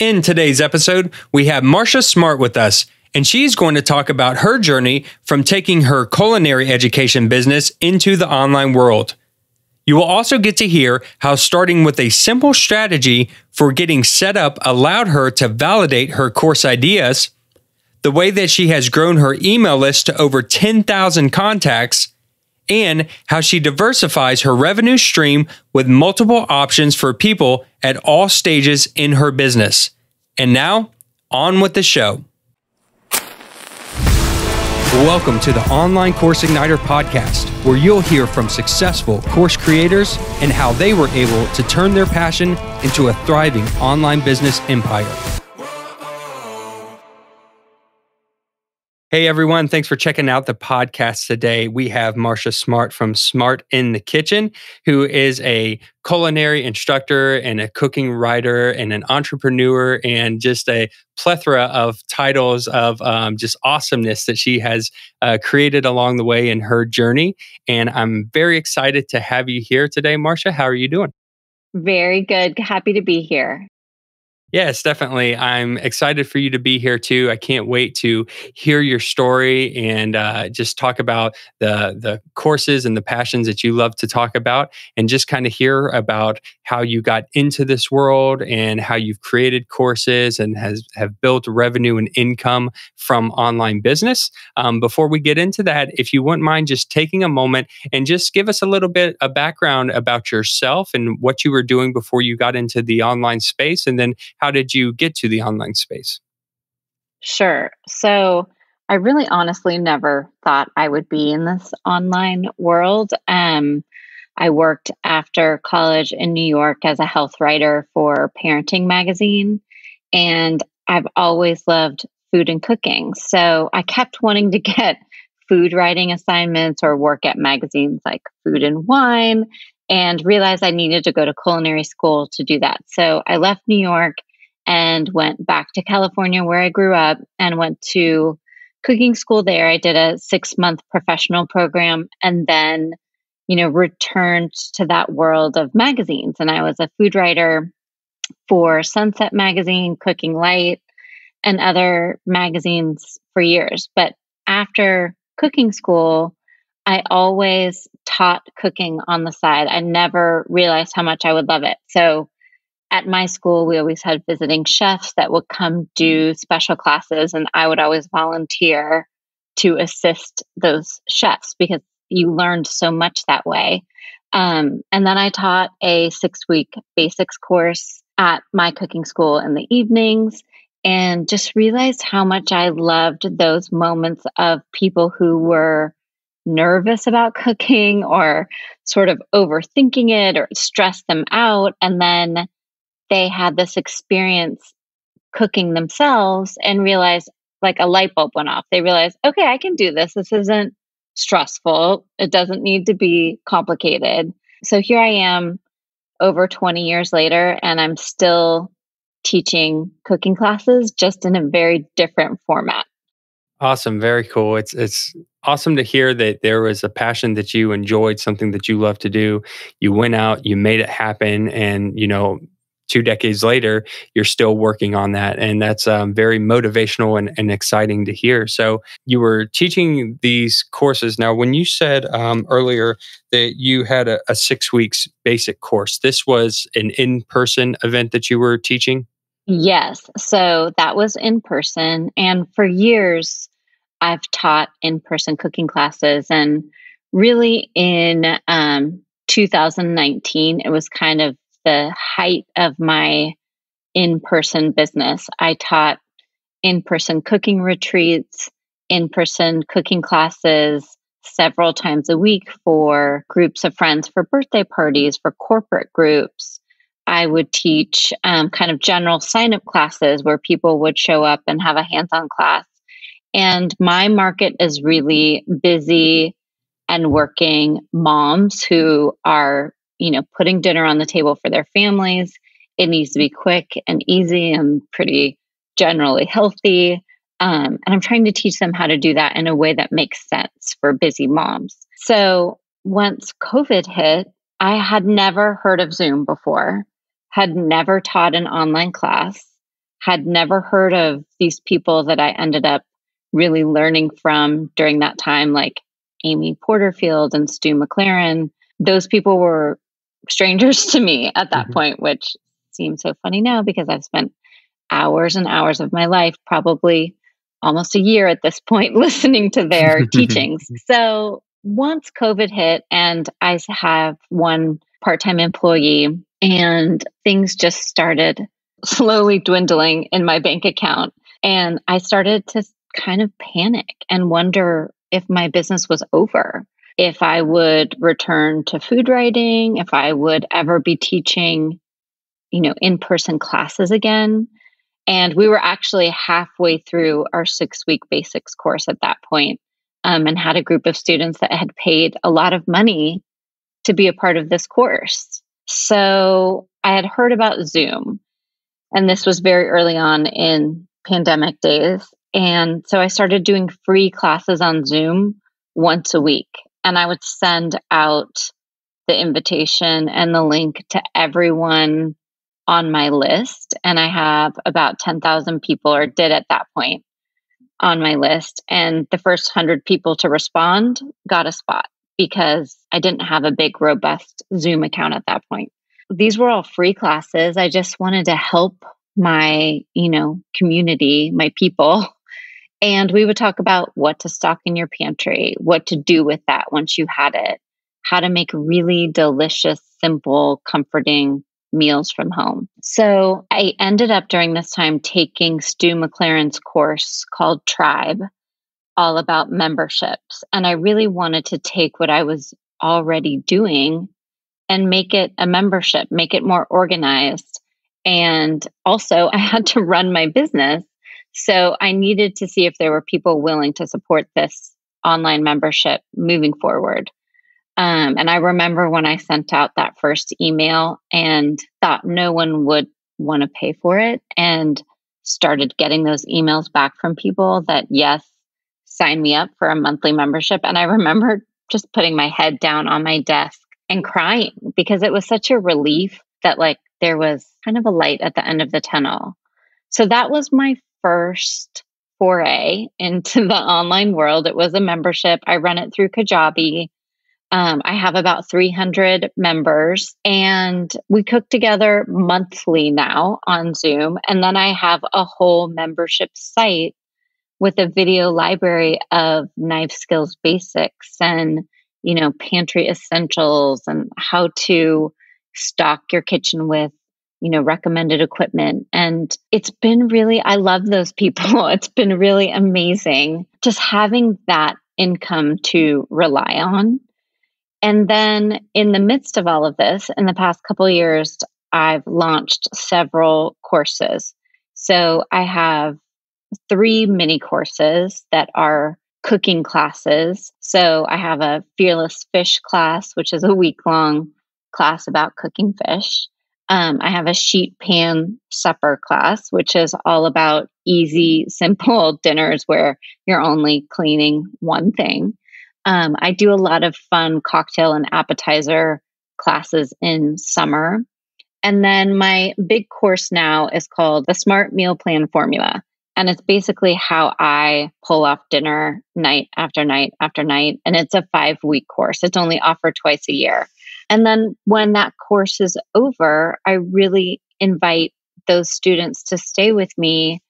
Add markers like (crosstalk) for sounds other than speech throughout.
In today's episode, we have Marcia Smart with us, and she's going to talk about her journey from taking her culinary education business into the online world. You will also get to hear how starting with a simple strategy for getting set up allowed her to validate her course ideas, the way that she has grown her email list to over 10,000 contacts, and how she diversifies her revenue stream with multiple options for people at all stages in her business. And now, on with the show. Welcome to the Online Course Igniter podcast, where you'll hear from successful course creators and how they were able to turn their passion into a thriving online business empire. Hey everyone, thanks for checking out the podcast today. We have Marcia Smart from Smart in the Kitchen, who is a culinary instructor and a cooking writer and an entrepreneur and just a plethora of titles of um, just awesomeness that she has uh, created along the way in her journey. And I'm very excited to have you here today, Marcia. How are you doing? Very good. Happy to be here. Yes, definitely. I'm excited for you to be here too. I can't wait to hear your story and uh, just talk about the the courses and the passions that you love to talk about, and just kind of hear about how you got into this world and how you've created courses and has have built revenue and income from online business. Um, before we get into that, if you wouldn't mind just taking a moment and just give us a little bit of background about yourself and what you were doing before you got into the online space, and then how did you get to the online space? Sure. So I really honestly never thought I would be in this online world. Um, I worked after college in New York as a health writer for Parenting Magazine, and I've always loved food and cooking. So I kept wanting to (laughs) get food writing assignments or work at magazines like Food and Wine and realized I needed to go to culinary school to do that. So I left New York and went back to California where I grew up and went to cooking school there. I did a six month professional program and then, you know, returned to that world of magazines. And I was a food writer for Sunset Magazine, Cooking Light, and other magazines for years. But after cooking school, I always taught cooking on the side. I never realized how much I would love it. So at my school, we always had visiting chefs that would come do special classes, and I would always volunteer to assist those chefs because you learned so much that way. Um, and then I taught a six week basics course at my cooking school in the evenings and just realized how much I loved those moments of people who were nervous about cooking or sort of overthinking it or stressed them out. And then they had this experience cooking themselves and realized like a light bulb went off. They realized, okay, I can do this. This isn't stressful. It doesn't need to be complicated. So here I am over 20 years later, and I'm still teaching cooking classes just in a very different format. Awesome, very cool. It's it's awesome to hear that there was a passion that you enjoyed, something that you love to do. You went out, you made it happen, and you know two decades later, you're still working on that. And that's um, very motivational and, and, exciting to hear. So, you were teaching these courses. Now, when you said um, earlier that you had a, a six weeks basic course, this was an in person event that you were teaching? Yes. So, that was in person. And for years, I've taught in person cooking classes. And really, in um, 2019, it was kind of the height of my in person business. I taught in person cooking retreats, in person cooking classes several times a week for groups of friends, for birthday parties, for corporate groups. I would teach um, kind of general sign up classes where people would show up and have a hands on class. And my market is really busy and working moms who are you know, putting dinner on the table for their families. It needs to be quick and easy and pretty generally healthy. Um, and I'm trying to teach them how to do that in a way that makes sense for busy moms. So once COVID hit, I had never heard of Zoom before, had never taught an online class. had never heard of these people that I ended up really learning from during that time, like Amy Porterfield and Stu McLaren. Those people were strangers to me at that mm-hmm. point, which seems so funny now because I've spent hours and hours of my life, probably almost a year at this point, (laughs) listening to their (laughs) teachings. So once COVID hit, and I have one part time employee, and things just started slowly dwindling in my bank account. And I started to kind of panic and wonder if my business was over, if I would return to food writing, if I would ever be teaching, you know, in person classes again. And we were actually halfway through our six week basics course at that point, um, and had a group of students that had paid a lot of money to be a part of this course. So I had heard about Zoom, and this was very early on in pandemic days. And so I started doing free classes on Zoom once a week. And I would send out the invitation and the link to everyone on my list. And I have about 10,000 people, or did at that point, on my list. And the first 100 people to respond got a spot because I didn't have a big, robust Zoom account at that point. These were all free classes. I just wanted to help my, you know, community, my people. And we would talk about what to stock in your pantry, what to do with that once you had it, how to make really delicious, simple, comforting meals from home. So I ended up during this time taking Stu McLaren's course called Tribe, all about memberships. And I really wanted to take what I was already doing and make it a membership, make it more organized. And also, (laughs) I had to run my business. So I needed to see if there were people willing to support this online membership moving forward. Um, and I remember when I sent out that first email and thought no one would want to pay for it, and started getting those emails back from people that, yes, sign me up for a monthly membership. And I remember just putting my head down on my desk and crying because it was such a relief that, like, there was kind of a light at the end of the tunnel. So that was my first foray into the online world. It was a membership. I run it through Kajabi. Um, I have about 300 members and we cook together monthly now on Zoom. And then I have a whole membership site with a video library of knife skills basics and, you know, pantry essentials and how to stock your kitchen with you know recommended equipment. And it's been really i love those people. (laughs) It's been really amazing just having that income to rely on. And then in the midst of all of this in the past couple years i've launched several courses. So i have three mini courses that are cooking classes. So i have a fearless fish class which is a week long class about cooking fish. Um, I have a sheet pan supper class, which is all about easy, simple (laughs) dinners where you're only cleaning one thing. Um, I do a lot of fun cocktail and appetizer classes in summer. And then my big course now is called the Smart Meal Plan Formula. And it's basically how I pull off dinner night after night after night. And it's a five week course. It's only offered twice a year. And then when that course is over, I really invite those students to stay with me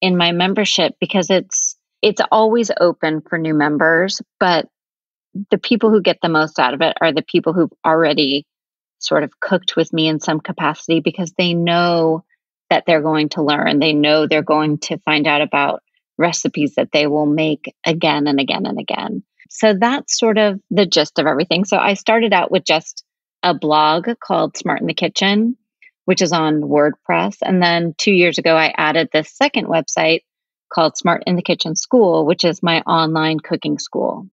in my membership because it's it's always open for new members, but the people who get the most out of it are the people who've already sort of cooked with me in some capacity because they know that they're going to learn. They know they're going to find out about recipes that they will make again and again and again. So that's sort of the gist of everything. So I started out with just a blog called Smart in the Kitchen, which is on WordPress. And then two years ago, I added this second website called Smart in the Kitchen School, which is my online cooking school.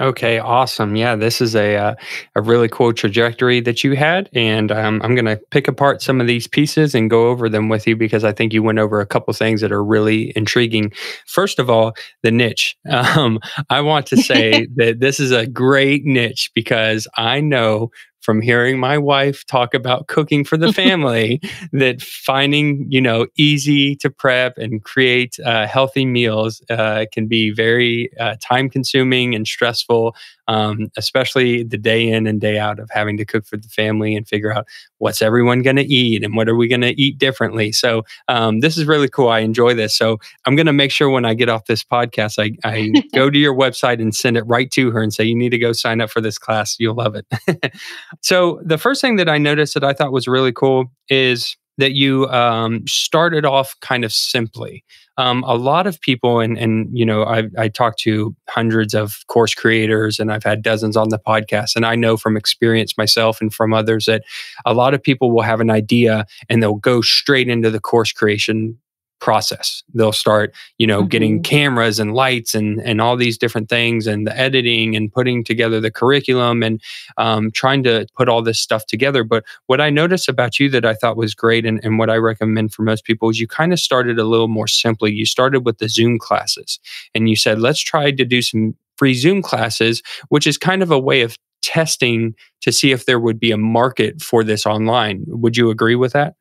Okay, awesome. Yeah, this is a uh, a really cool trajectory that you had, and um, I'm going to pick apart some of these pieces and go over them with you because I think you went over a couple things that are really intriguing. First of all, the niche. (laughs) Um, I want to (laughs) say that this is a great niche because I know from hearing my wife talk about cooking for the (laughs) family that finding, you know, easy to prep and create uh, healthy meals uh, can be very uh, time consuming and stressful, um, especially the day in and day out of having to cook for the family and figure out what's everyone going to eat and what are we going to eat differently. So um, this is really cool. I enjoy this. So I'm going to make sure when I get off this podcast, I, I (laughs) go to your website and send it right to her and say, you need to go sign up for this class. You'll love it. (laughs) so the first thing that I noticed that I thought was really cool is that you um, started off kind of simply. Um, a lot of people, and and you know, I I talked to hundreds of course creators, and I've had dozens on the podcast, and I know from experience myself and from others that a lot of people will have an idea and they'll go straight into the course creation process. They'll start, you know, mm-hmm. getting cameras and lights and and all these different things, and the editing and putting together the curriculum and um, trying to put all this stuff together. But what I noticed about you that I thought was great, and, and what I recommend for most people is you kind of started a little more simply. You started with the Zoom classes, and you said, let's try to do some free Zoom classes, which is kind of a way of testing to see if there would be a market for this online. Would you agree with that?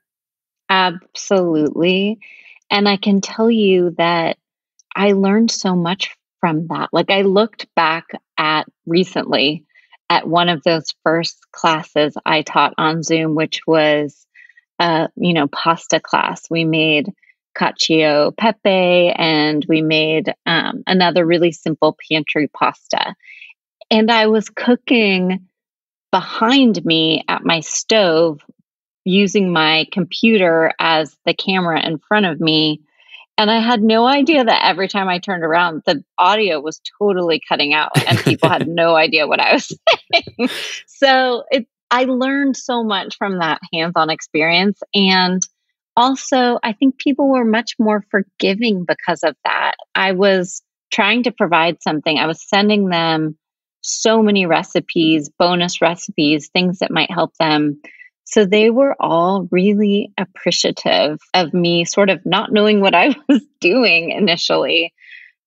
Absolutely. And I can tell you that I learned so much from that. Like I looked back at recently at one of those first classes I taught on Zoom, which was a you know pasta class. We made cacio pepe and we made um, another really simple pantry pasta. And I was cooking behind me at my stove using my computer as the camera in front of me. And I had no idea that every time I turned around, the audio was totally cutting out and people had (laughs) no idea what I was saying. (laughs) so it, I learned so much from that hands on experience. And also, I think people were much more forgiving because of that. I was trying to provide something, I was sending them so many recipes, bonus recipes, things that might help them so they were all really appreciative of me sort of not knowing what I (laughs) was doing initially.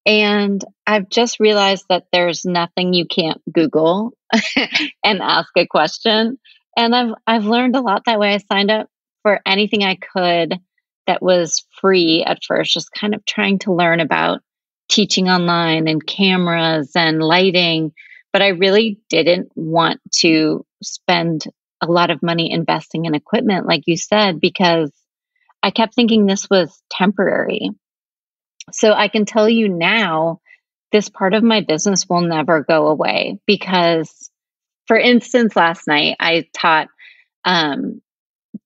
And I've just realized that there's nothing you can't Google (laughs) and ask a question. And I've I've learned a lot that way. I signed up for anything I could that was free at first, just kind of trying to learn about teaching online and cameras and lighting. But I really didn't want to spend a lot of money investing in equipment, like you said, because I kept thinking this was temporary. So I can tell you now, this part of my business will never go away because, for instance, last night I taught um,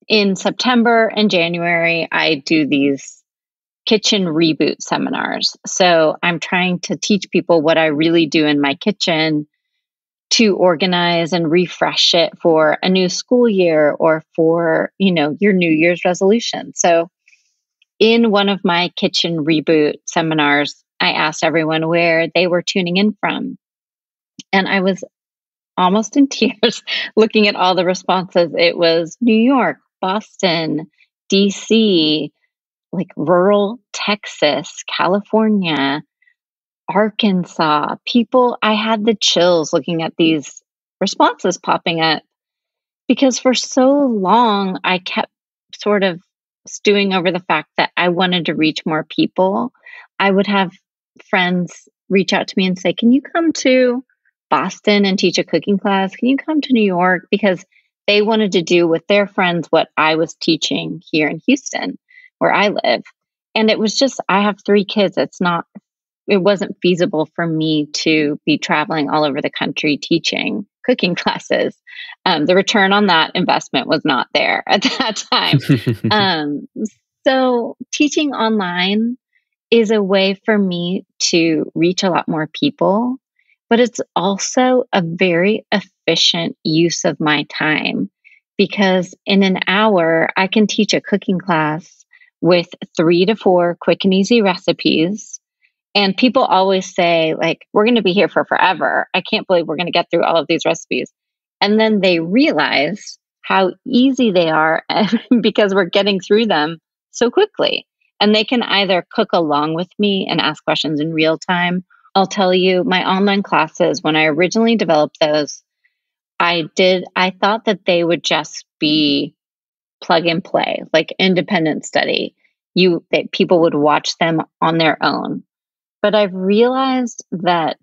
in September and January, I do these kitchen reboot seminars. So I'm trying to teach people what I really do in my kitchen to organize and refresh it for a new school year or for, you know, your New Year's resolution. So in one of my kitchen reboot seminars, I asked everyone where they were tuning in from. And I was almost in (laughs) tears looking at all the responses. It was New York, Boston, DC, like rural Texas, California, Arkansas. People, I had the chills looking at these responses popping up because for so long I kept sort of stewing over the fact that I wanted to reach more people. I would have friends reach out to me and say, Can you come to Boston and teach a cooking class? Can you come to New York? Because they wanted to do with their friends what I was teaching here in Houston, where I live. And it was just, I have three kids. It's not it wasn't feasible for me to be traveling all over the country teaching cooking (laughs) classes. Um, the return on that investment was not there at (laughs) that time. (laughs) um, so, teaching online is a way for me to reach a lot more people, but it's also a very efficient use of my time because in an hour, I can teach a cooking class with three to four quick and easy recipes and people always say, like, we're going to be here for forever. I can't believe we're going to get through all of these recipes. And then they realize how easy they are (laughs) because we're getting through them so quickly. And they can either cook along with me and ask questions in real time. I'll tell you, my online classes, when I originally developed those, I did, I thought that they would just be plug and play, like independent study. You, that people would watch them on their own. But I've realized that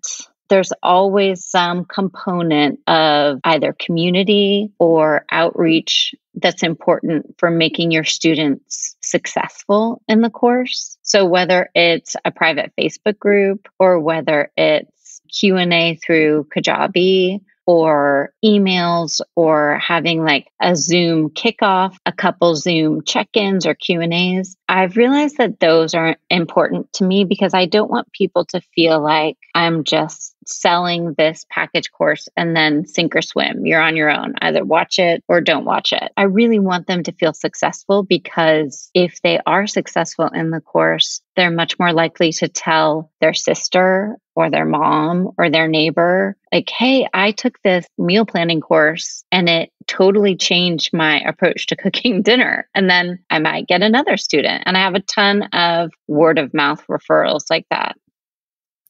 there's always some component of either community or outreach that's important for making your students successful in the course. So whether it's a private Facebook group or whether it's Q&A through Kajabi or emails or having like a Zoom kickoff, a couple Zoom check-ins or Q&As. I've realized that those are important to me because I don't want people to feel like I'm just selling this package course and then sink or swim. You're on your own. Either watch it or don't watch it. I really want them to feel successful because if they are successful in the course, they're much more likely to tell their sister or their mom or their neighbor, like, hey, I took this meal planning course and it totally changed my approach to (laughs) cooking dinner. And then I might get another student. And I have a ton of word of mouth referrals like that.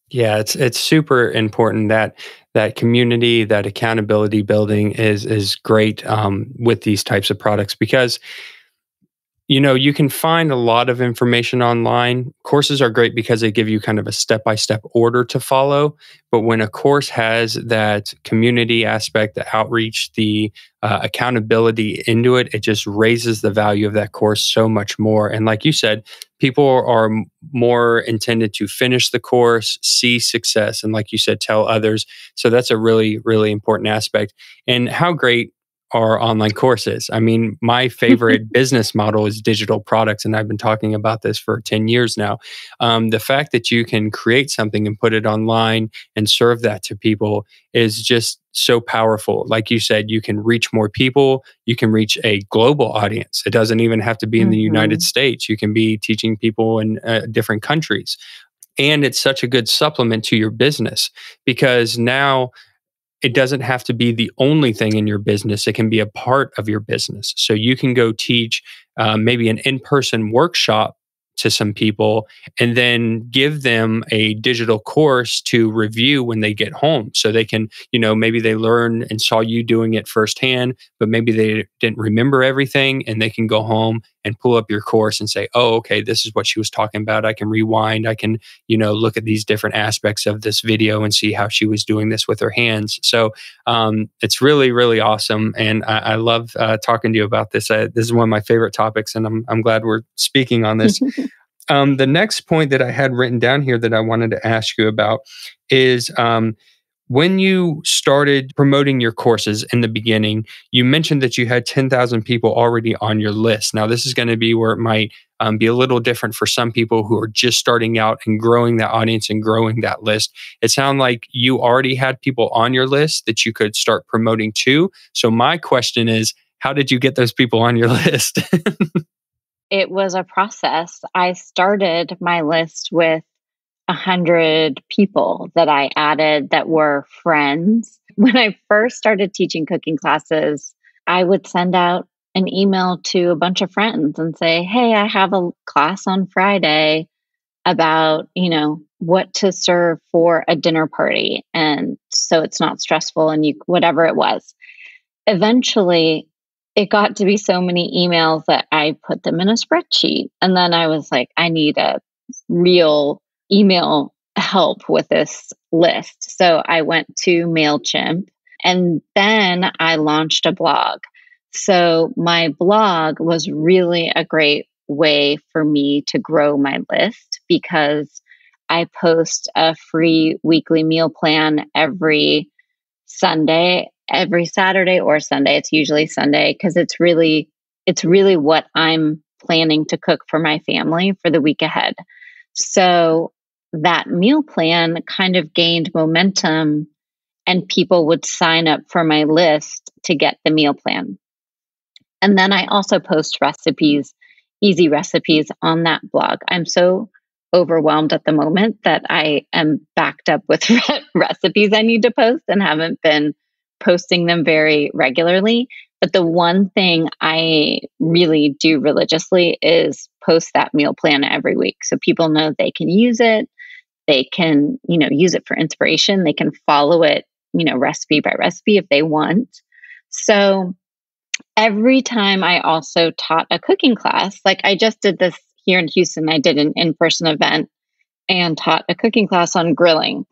Yeah, it's it's super important that that community, that accountability building is is great um, with these types of products because you know you can find a lot of information online. Courses are great because they give you kind of a step by step order to follow but when a course has that community aspect the outreach the uh, accountability into it it just raises the value of that course so much more. And like you said people are more intended to finish the course see success and like you said tell others. So that's a really really important aspect. And how great are online courses. I mean, my favorite (laughs) business model is digital products, and I've been talking about this for 10 years now. Um, the fact that you can create something and put it online and serve that to people is just so powerful. Like you said, you can reach more people, you can reach a global audience. It doesn't even have to be in mm-hmm. the United States, you can be teaching people in uh, different countries. And it's such a good supplement to your business because now it doesn't have to be the only thing in your business. It can be a part of your business. So you can go teach uh, maybe an in person workshop to some people and then give them a digital course to review when they get home so they can you know maybe they learn and saw you doing it firsthand but maybe they didn't remember everything and they can go home and pull up your course and say oh okay this is what she was talking about. I can rewind. I can you know look at these different aspects of this video and see how she was doing this with her hands. So um, it's really really awesome and i, I love uh, talking to you about this. I, this is one of my favorite topics and i'm, I'm glad we're speaking on this. (laughs) Um, the next point that I had written down here that I wanted to ask you about is um, when you started promoting your courses in the beginning, you mentioned that you had 10,000 people already on your list. Now, this is going to be where it might um, be a little different for some people who are just starting out and growing that audience and growing that list. It sounded like you already had people on your list that you could start promoting to. So, my question is, how did you get those people on your (laughs) list? it was a process. I started my list with a hundred people that I added that were friends. (laughs) When I first started teaching cooking classes, I would send out an email to a bunch of friends and say, Hey, I have a class on Friday about, you know, what to serve for a dinner party. And so it's not stressful and you, whatever it was. Eventually, it got to be so many emails that I put them in a spreadsheet. And then I was like, I need a real email help with this list. So I went to MailChimp and then I launched a blog. So my blog was really a great way for me to grow my list because I post a free weekly meal plan every Sunday every Saturday or Sunday. It's usually Sunday because it's really it's really what I'm planning to cook for my family for the week ahead. So that meal plan kind of gained momentum and people would sign up for my list to get the meal plan. And then I also post recipes, easy recipes on that blog. I'm so overwhelmed at the moment that I am backed up with (laughs) recipes I need to post and haven't been posting them very regularly. But the one thing I really do religiously is post that meal plan every week. So people know they can use it. They can, you know, use it for inspiration. They can follow it you know, recipe by recipe if they want. So every time I also taught a cooking class, like I just did this here in Houston, I did an in person event and taught a cooking class on grilling.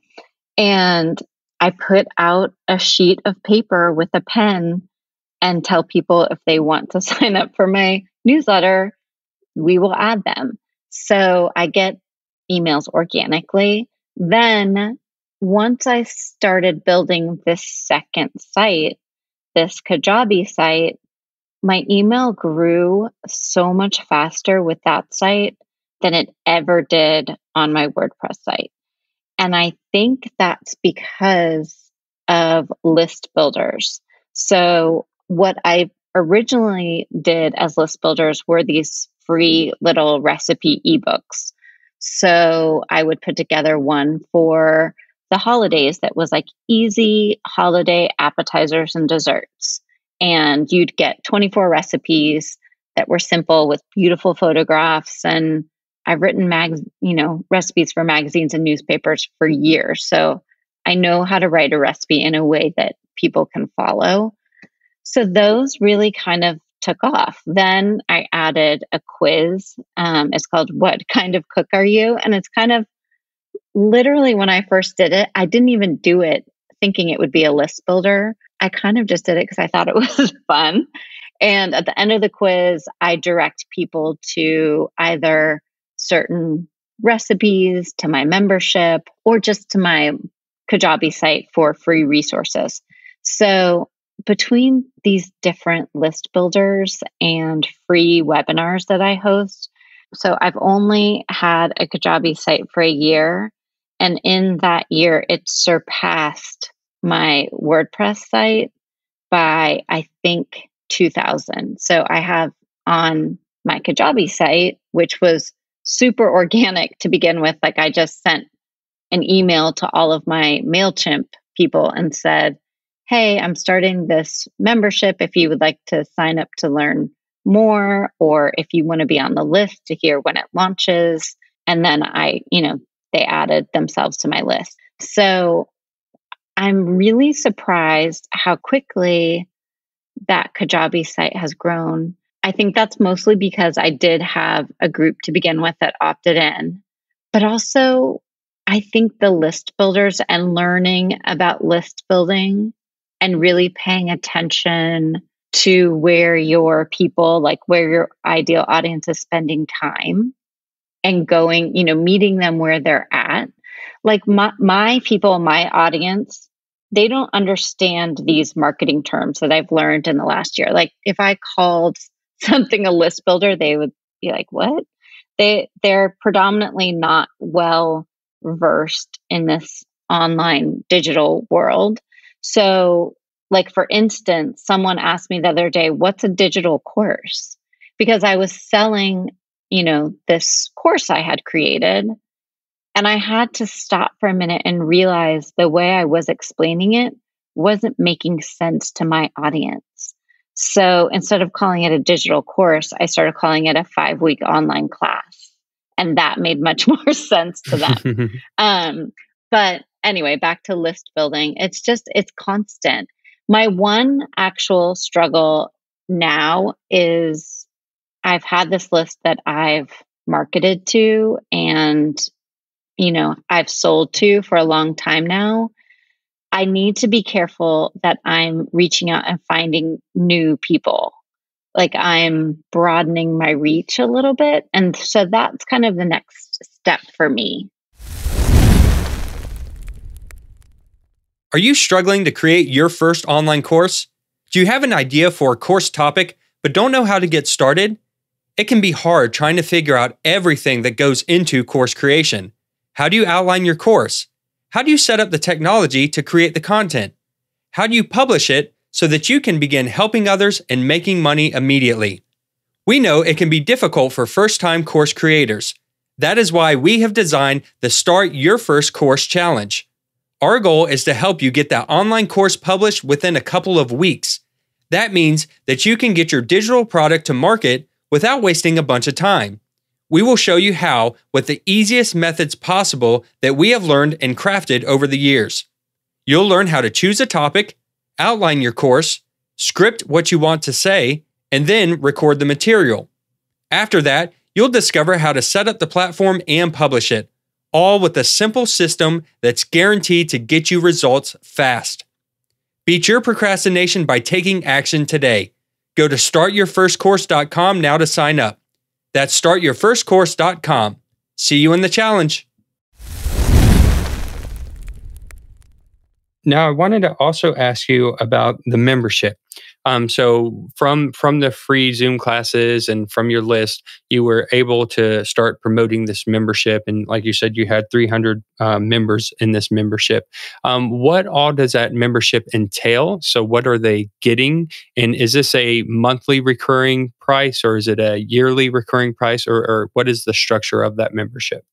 And I put out a sheet of paper with a pen and tell people if they want to (laughs) sign up for my newsletter, we will add them. So I get emails organically. Then once I started building this second site, this Kajabi site, my email grew so much faster with that site than it ever did on my WordPress site. And I think that's because of list builders. So, what I originally did as list builders were these free little recipe ebooks. So, I would put together one for the holidays that was like easy holiday appetizers and desserts. And you'd get 24 recipes that were simple with beautiful photographs and I've written mag, you know, recipes for magazines and newspapers for years. So I know how to write a recipe in a way that people can follow. So those really kind of took off. Then I added a quiz. Um, it's called What Kind of Cook Are You? And it's kind of literally when I first did it, I didn't even do it thinking it would be a list builder. I kind of just did it because I thought it (laughs) was fun. And at the end of the quiz, I direct people to either certain recipes, to my membership, or just to my Kajabi site for free resources. So, between these different list builders and free webinars that I host, so I've only had a Kajabi site for a year. And in that year, it surpassed my WordPress site by, I think, 2000. So I have on my Kajabi site, which was super organic to begin with. Like I just sent an email to all of my MailChimp people and said, Hey, I'm starting this membership. If you would like to sign up to learn more, or if you want to be on the list to hear when it launches. And then I, you know, they added themselves to my list. So I'm really surprised how quickly that Kajabi site has grown. I think that's mostly because I did have a group to begin with that opted in, but also I think the list builders and learning about list building and really paying attention to where your people, like where your ideal audience is spending time and going, you know, meeting them where they're at. Like my, my people, my audience, they don't understand these marketing terms that I've learned in the last year. Like if I called (laughs) something a list builder, they would be like, "What?" They they're predominantly not well versed in this online digital world. So, like for instance, someone asked me the other day, "What's a digital course?" Because I was selling, you know, this course I had created, and I had to stop for a minute and realize the way I was explaining it wasn't making sense to my audience. So instead of calling it a digital course, I started calling it a five week online class. And that made much (laughs) more sense to them. (laughs) um, but anyway, back to list building. It's just, it's constant. My one actual struggle now is I've had this list that I've marketed to and, you know, I've sold to for a long time now. I need to be careful that I'm reaching out and finding new people. Like I'm broadening my reach a little bit. And so that's kind of the next step for me. Are you struggling to create your first online course? Do you have an idea for a course topic but don't know how to get started? It can be hard trying to figure out everything that goes into course creation. How do you outline your course? How do you set up the technology to create the content? How do you publish it so that you can begin helping others and making money immediately? We know it can be difficult for first time course creators. That is why we have designed the Start Your First Course Challenge. Our goal is to help you get that online course published within a couple of weeks. That means that you can get your digital product to market without wasting a bunch of time we will show you how with the easiest methods possible that we have learned and crafted over the years. You'll learn how to choose a topic, outline your course, script what you want to say, and then record the material. After that, you'll discover how to set up the platform and publish it, all with a simple system that's guaranteed to get you results fast. Beat your procrastination by taking action today. Go to startyourfirstcourse.com now to sign up. That's startyourfirstcourse.com. See you in the challenge. Now, I wanted to also ask you about the membership. Um, so from from the free Zoom classes and from your list, you were able to start promoting this membership, and like you said, you had 300 uh, members in this membership. Um, what all does that membership entail? So, what are they getting? And is this a monthly recurring price, or is it a yearly recurring price, or, or what is the structure of that membership?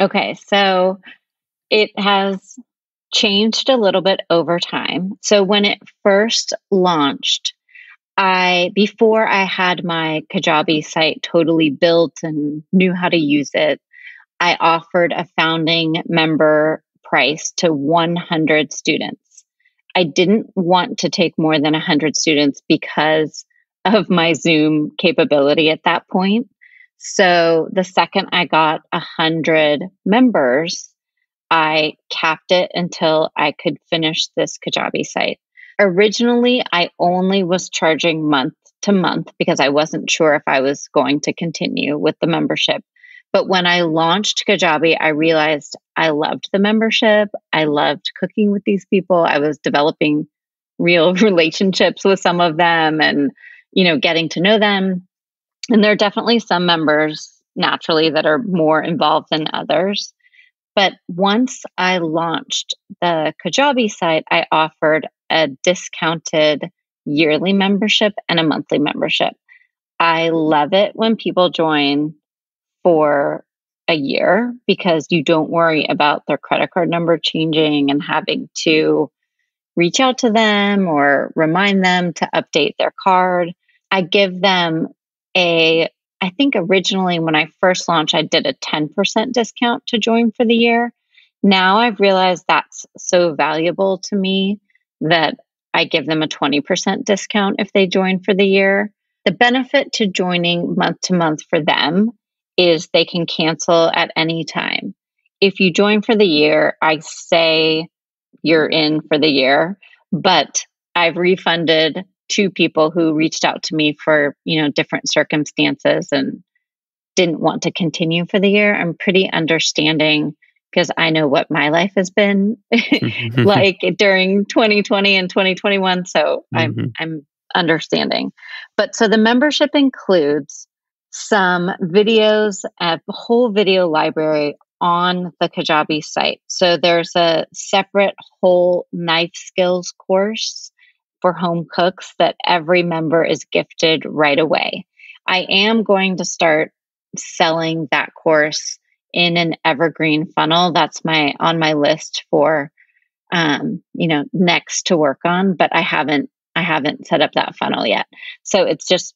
Okay, so it has changed a little bit over time. So when it first launched, I before I had my Kajabi site totally built and knew how to use it, I offered a founding member price to 100 students. I didn't want to take more than 100 students because of my Zoom capability at that point. So the second I got 100 members, I capped it until I could finish this Kajabi site. Originally, I only was charging month to month because I wasn't sure if I was going to continue with the membership. But when I launched Kajabi, I realized I loved the membership. I loved cooking with these people. I was developing real (laughs) relationships with some of them and, you know, getting to know them. And there are definitely some members naturally that are more involved than others. But once I launched the Kajabi site, I offered a discounted yearly membership and a monthly membership. I love it when people join for a year because you don't worry about their credit card number changing and having to reach out to them or remind them to update their card. I give them a I think originally when I first launched, I did a 10% discount to join for the year. Now I've realized that's so valuable to me that I give them a 20% discount if they join for the year. The benefit to joining month to month for them is they can cancel at any time. If you join for the year, I say you're in for the year, but I've refunded two people who reached out to me for, you know, different circumstances and didn't want to continue for the year. I'm pretty understanding because I know what my life has been (laughs) like during 2020 and 2021. So mm-hmm. I'm I'm understanding. But so the membership includes some videos, a whole video library on the Kajabi site. So there's a separate whole knife skills course for home cooks that every member is gifted right away. I am going to start selling that course in an evergreen funnel. That's my on my list for um, you know, next to work on, but I haven't I haven't set up that funnel yet. So it's just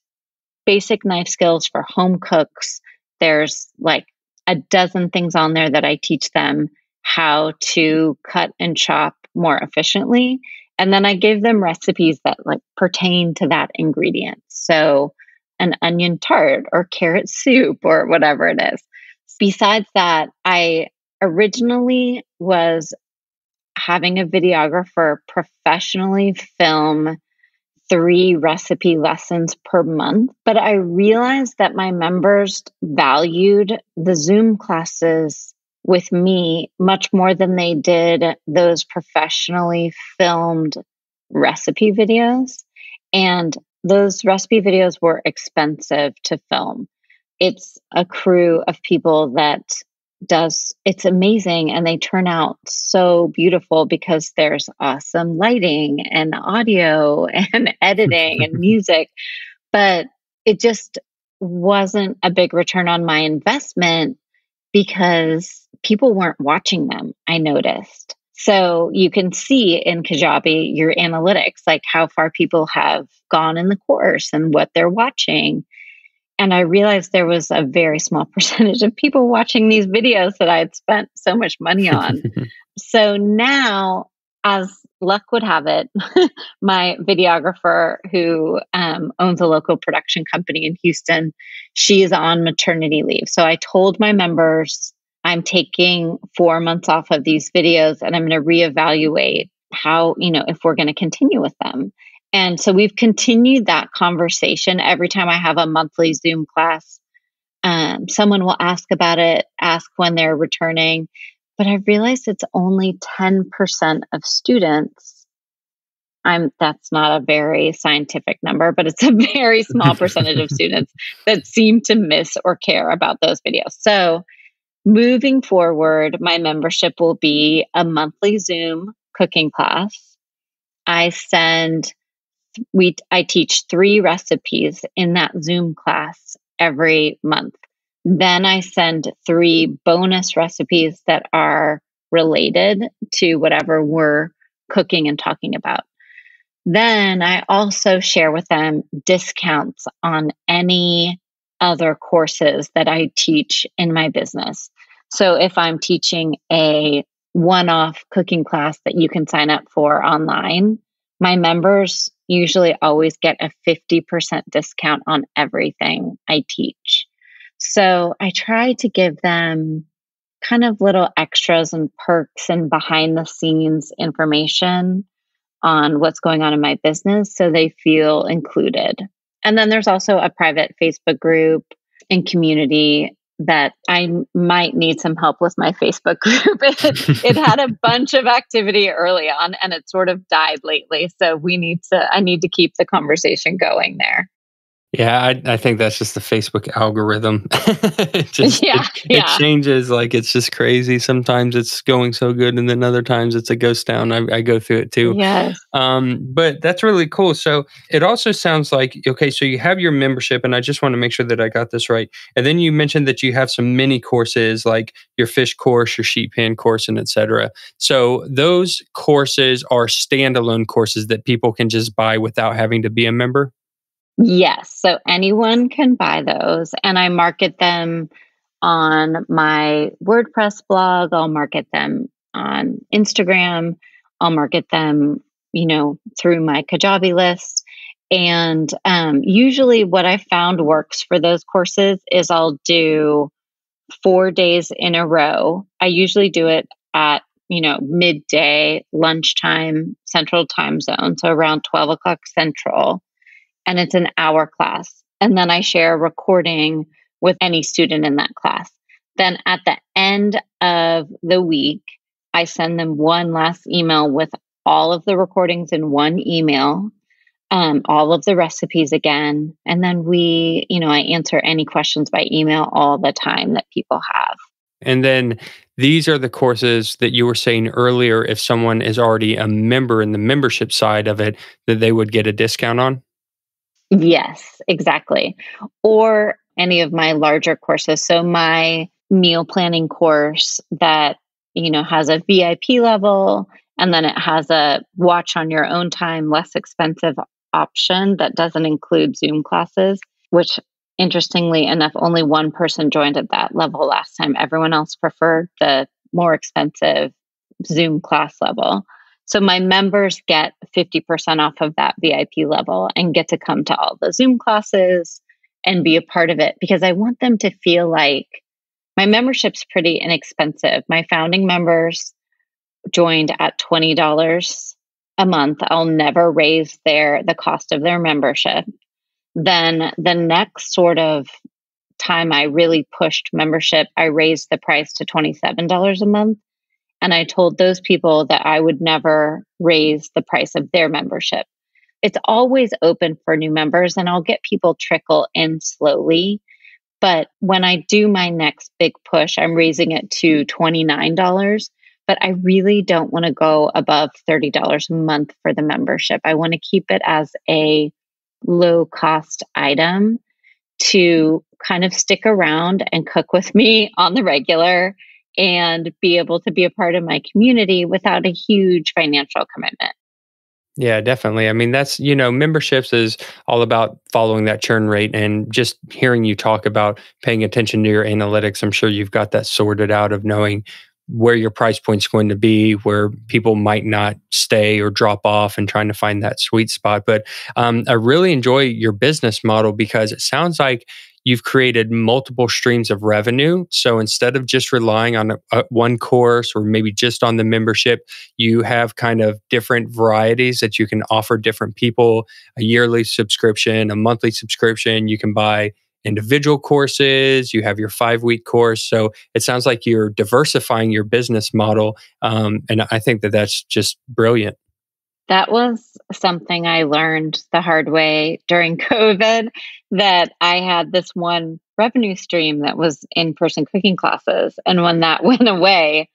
basic knife skills for home cooks. There's like a dozen things on there that I teach them how to cut and chop more efficiently and then I give them recipes that like pertain to that ingredient. So an onion tart or carrot soup or whatever it is. Besides that, I originally was having a videographer professionally film three recipe lessons per month, but I realized that my members valued the Zoom classes with me much more than they did those professionally filmed recipe videos. And those recipe videos were expensive to film. It's a crew of people that does it's amazing and they turn out so beautiful because there's awesome lighting and audio (laughs) and editing and (laughs) music but it just wasn't a big return on my investment because people weren't watching them, I noticed. So you can see in Kajabi your analytics, like how far people have gone in the course and what they're watching. And I realized there was a very small (laughs) percentage of people watching these videos that I had spent so much money on. (laughs) so now as luck would have it, (laughs) my videographer, who um, owns a local production company in Houston, she is on maternity leave. So I told my members I'm taking four months off of these videos and I'm going to reevaluate how, you know, if we're going to continue with them. And so we've continued that conversation every time I have a monthly Zoom class. Um, someone will ask about it, ask when they're returning. But I've realized it's only 10% of students. I'm that's not a very scientific number, but it's a (laughs) very small percentage of students (laughs) that seem to miss or care about those videos. So moving forward, my membership will be a monthly Zoom cooking class. I send we I teach 3 recipes in that Zoom class every month. Then I send 3 bonus recipes that are related to whatever we're cooking and talking about. Then I also share with them discounts on any other courses that I teach in my business. So if I'm teaching a one off cooking class that you can sign up for online, my members usually always get a 50% discount on everything I teach. So I try to give them kind of little extras and perks and behind the scenes information on what's going on in my business so they feel included. And then there's also a private Facebook group and community that I might need some help with my Facebook (laughs) group. it, it, had a (laughs) bunch of activity early on and it sort of died lately. So we need to, I need to keep the conversation going there. Yeah, I, I think that's just the Facebook algorithm. (laughs) it just, yeah, it, yeah. it changes like it's just crazy. Sometimes it's going so good, and then other times it's a ghost town. I, I go through it too. Yes. Um, but that's really cool. So it also sounds like okay. So you have your membership, and I just want to make sure that I got this right. And then you mentioned that you have some mini courses like your fish course, your sheet pan course, and etc. So those courses are standalone courses that people can just buy without having to be a member. Yes. So anyone can buy those, and I market them on my WordPress blog. I'll market them on Instagram. I'll market them, you know, through my Kajabi list. And um, usually, what I found works for those courses is I'll do four days in a row. I usually do it at you know midday, lunchtime, Central Time Zone, so around twelve o'clock Central and it's an hour class. And then I share a recording with any student in that class. Then at the end of the week, I send them one last email with all of the recordings in one email, um, all of the recipes again. And then we, you know, I answer any questions by email all the time that people have. And then these are the courses that you were saying earlier, if someone is already a member in the membership side of it, that they would get a discount on? Yes, exactly. Or any of my larger courses. So my meal planning course that, you know, has a VIP level and then it has a watch on your own time, less expensive option that doesn't include Zoom classes, which interestingly enough, only one person joined at that level last time. Everyone else preferred the more expensive Zoom class level. So my members get 50% off of that VIP level and get to come to all the Zoom classes and be a part of it because I want them to feel like my membership's pretty inexpensive. My founding members joined at $20 a month. I'll never raise their the cost of their membership. Then the next sort of time I really pushed membership, I raised the price to $27 a month. And I told those people that I would never raise the price of their membership. It's always open for new members, and I'll get people trickle in slowly. But when I do my next big push, I'm raising it to $29. But I really don't want to go above $30 a month for the membership. I want to keep it as a low cost item to kind of stick around and cook with me on the regular and be able to be a part of my community without a huge financial commitment. Yeah, definitely. I mean, that's, you know, memberships is all about following that churn rate and just hearing you talk about paying attention to your analytics. I'm sure you've got that sorted out of knowing where your price point's going to be, where people might not stay or drop off, and trying to find that sweet spot. But um, I really enjoy your business model because it sounds like you've created multiple streams of revenue. So instead of just relying on a, a, one course or maybe just on the membership, you have kind of different varieties that you can offer different people a yearly subscription, a monthly subscription. You can buy individual courses, you have your five week course. So it sounds like you're diversifying your business model. Um, and I think that that's just brilliant. That was something I learned the hard way during (laughs) COVID that I had this one revenue stream that was in person cooking classes. And when that (laughs) went away,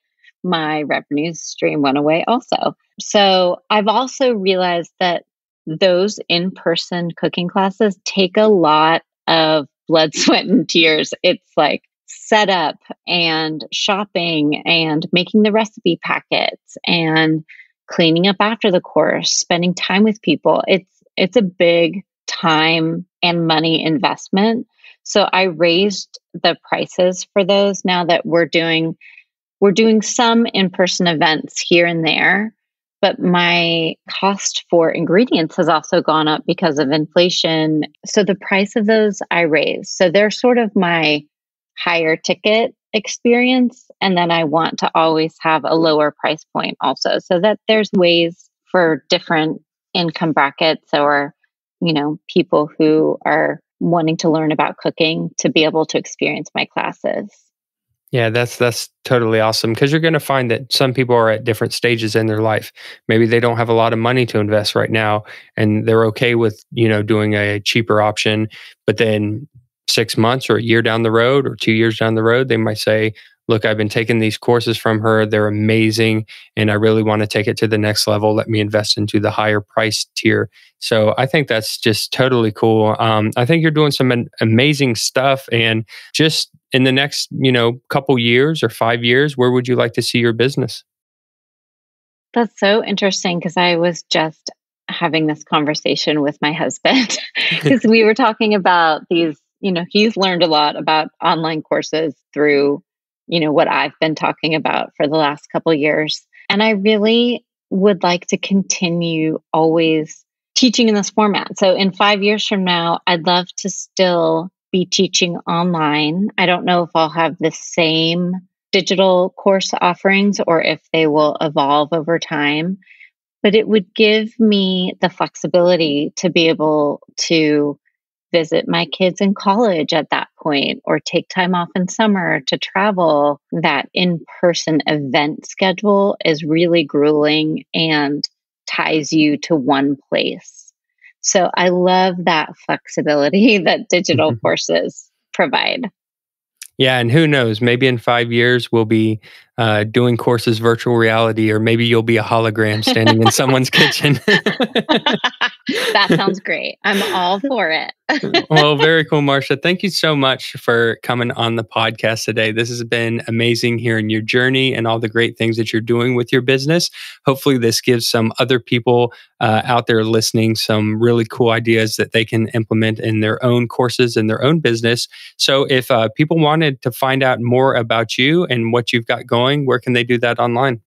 my revenue stream went away also. So I've also realized that those in person cooking classes take a lot of blood, (laughs) sweat, and tears. It's like setup and shopping and making the recipe packets and cleaning up after the course, spending time with people. It's it's a big time and money investment. So I raised the prices for those now that we're doing we're doing some in-person events here and there, but my cost for ingredients has also gone up because of inflation. So the price of those I raised. So they're sort of my higher ticket experience and then I want to always have a lower price point also so that there's ways for different income brackets or you know people who are wanting to learn about cooking to be able to experience my classes. Yeah, that's that's totally awesome because you're going to find that some people are at different stages in their life. Maybe they don't have a lot of money to invest right now and they're okay with, you know, doing a cheaper option, but then six months or a year down the road or two years down the road, they might say, Look, I've been taking these courses from her. They're amazing. And I really want to take it to the next level. Let me invest into the higher price tier. So I think that's just totally cool. Um, I think you're doing some amazing stuff. And just in the next, you know, couple years or five years, where would you like to see your business? That's so interesting because I was just having this conversation with my husband (laughs) because we were talking about these you know, he's learned a lot about online courses through, you know, what I've been talking about for the last couple years. And I really would like to continue always teaching in this format. So in 5 years from now, I'd love to still be teaching online. I don't know if I'll have the same digital course offerings or if they will evolve over time, but it would give me the flexibility to be able to visit my kids in college at that point or take time off in summer to travel. That in person event schedule is really grueling and ties you to one place. So I love that flexibility (laughs) that digital mm-hmm. courses provide. Yeah, and who knows? Maybe in five years we'll be uh, doing courses virtual reality, or maybe you'll be a hologram standing in someone's kitchen. (laughs) that sounds great. I'm all for it. (laughs) well, very cool, Marcia. Thank you so much for coming on the podcast today. This has been amazing hearing your journey and all the great things that you're doing with your business. Hopefully, this gives some other people uh, out there listening some really cool ideas that they can implement in their own courses and their own business. So, if uh, people wanted to find out more about you and what you've got going, going, where can they do that online?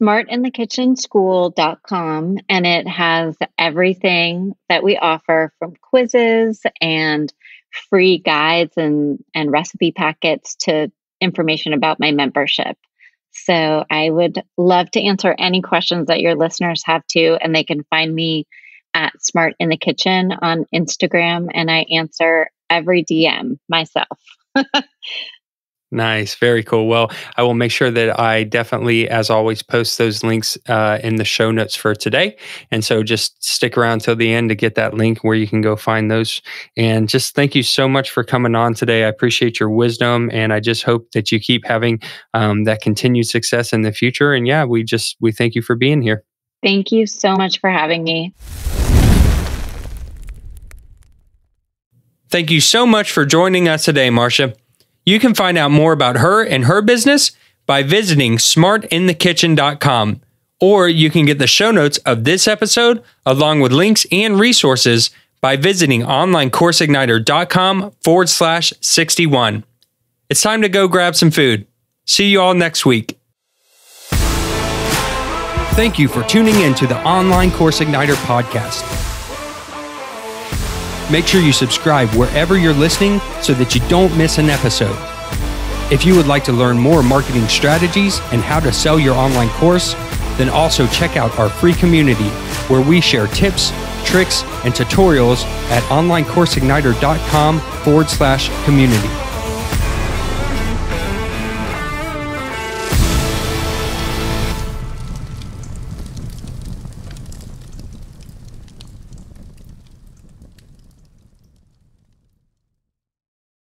smartinthekitchenschool.com and it has everything that we offer from quizzes and free guides and, and recipe packets to information about my membership. So I would love to answer any questions that your listeners have too, and they can find me at Smart in the Kitchen on Instagram, and I answer every DM myself. (laughs) Nice. Very cool. Well, I will make sure that I definitely, as always, post those links uh, in the show notes for today. And so just stick around till the end to get that link where you can go find those. And just thank you so much for coming on today. I appreciate your wisdom. And I just hope that you keep having um, that continued success in the future. And yeah, we just, we thank you for being here. Thank you so much for having me. Thank you so much for joining us today, Marcia. You can find out more about her and her business by visiting smartinthekitchen.com, or you can get the show notes of this episode along with links and resources by visiting onlinecourseigniter.com forward slash 61. It's time to go grab some food. See you all next week. Thank you for tuning in to the Online Course Igniter podcast. Make sure you subscribe wherever you're listening so that you don't miss an episode. If you would like to learn more marketing strategies and how to sell your online course, then also check out our free community where we share tips, tricks, and tutorials at onlinecourseigniter.com forward slash community.